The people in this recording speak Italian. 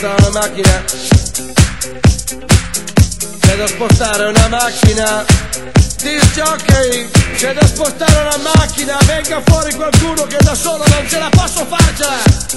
spostare una macchina. C'è da spostare una macchina. Disc jockey C'è da spostare una macchina. Venga fuori qualcuno che da solo non ce la posso farcela.